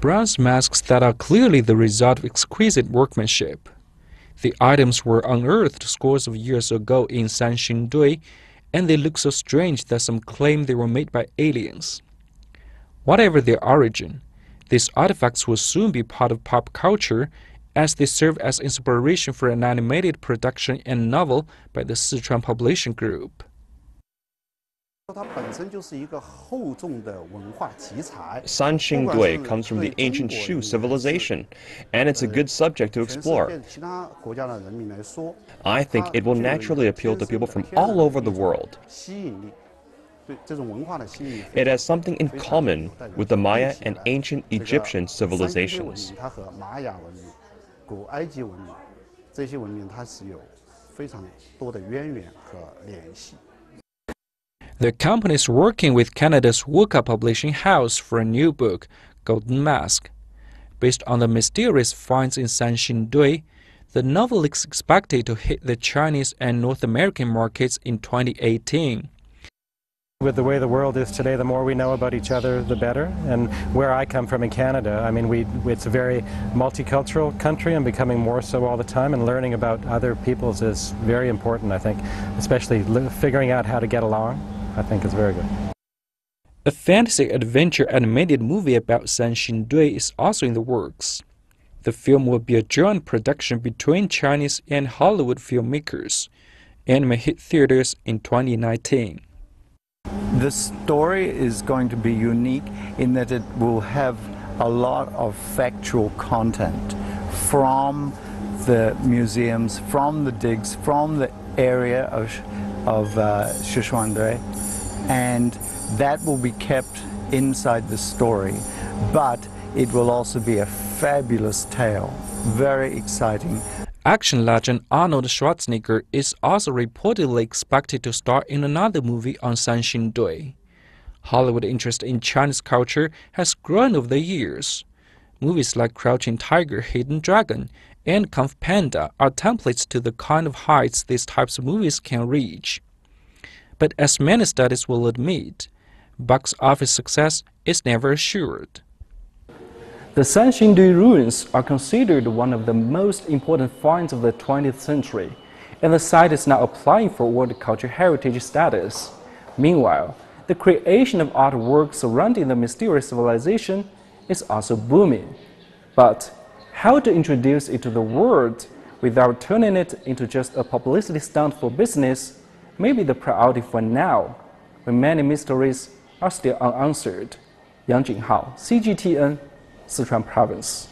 Bronze masks that are clearly the result of exquisite workmanship. The items were unearthed scores of years ago in Sanxingdui, and they look so strange that some claim they were made by aliens. Whatever their origin, these artifacts will soon be part of pop culture as they serve as inspiration for an animated production and novel by the Sichuan Publishing Group. Sanxingdui comes from the ancient Shu civilization, and it's a good subject to explore. I think it will naturally appeal to people from all over the world. It has something in common with the Maya and ancient Egyptian civilizations. The company is working with Canada's Wooka Publishing House for a new book, Golden Mask. Based on the mysterious finds in Sanxingdui, the novel is expected to hit the Chinese and North American markets in 2018. With the way the world is today, the more we know about each other, the better. And where I come from in Canada, I mean, we, it's a very multicultural country and becoming more so all the time, and learning about other peoples is very important, I think, especially figuring out how to get along, I think it's very good. A fantasy adventure animated movie about San Sanxingdui is also in the works. The film will be a joint production between Chinese and Hollywood filmmakers and may hit theaters in 2019. The story is going to be unique in that it will have a lot of factual content from the museums, from the digs, from the area of, of uh, Shishuangdui, and that will be kept inside the story. But it will also be a fabulous tale, very exciting. Action legend Arnold Schwarzenegger is also reportedly expected to star in another movie on Sanxingdui. Hollywood interest in Chinese culture has grown over the years. Movies like Crouching Tiger, Hidden Dragon, and Kung Panda are templates to the kind of heights these types of movies can reach. But as many studies will admit, box office success is never assured. The Sanxingdui ruins are considered one of the most important finds of the 20th century, and the site is now applying for World Cultural Heritage status. Meanwhile, the creation of artwork surrounding the mysterious civilization is also booming. But how to introduce it to the world without turning it into just a publicity stunt for business may be the priority for now, when many mysteries are still unanswered. Yang Jinghao, CGTN, Sichuan Province.